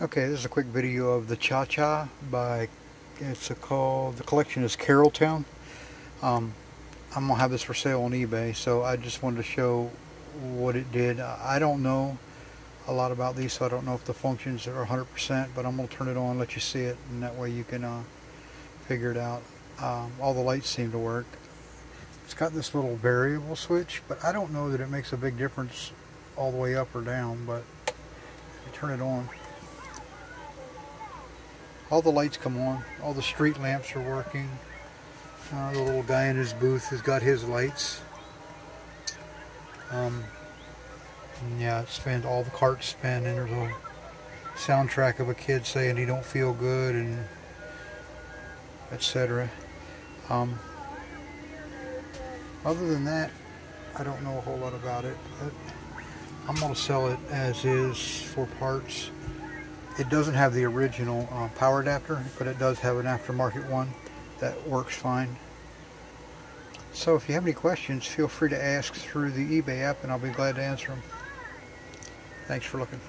Okay, this is a quick video of the Cha Cha by, it's a called, the collection is Carole Towne. Um, I'm going to have this for sale on eBay, so I just wanted to show what it did. I don't know a lot about these, so I don't know if the functions are 100%, but I'm going to turn it on, let you see it, and that way you can uh, figure it out. Um, all the lights seem to work. It's got this little variable switch, but I don't know that it makes a big difference all the way up or down, but turn it on all the lights come on. All the street lamps are working. Uh, the little guy in his booth has got his lights. Um, yeah it spins all the carts spin and there's a soundtrack of a kid saying he don't feel good and etc um, other than that I don't know a whole lot about it I'm going to sell it as is for parts it doesn't have the original uh, power adapter, but it does have an aftermarket one that works fine. So if you have any questions, feel free to ask through the eBay app and I'll be glad to answer them. Thanks for looking.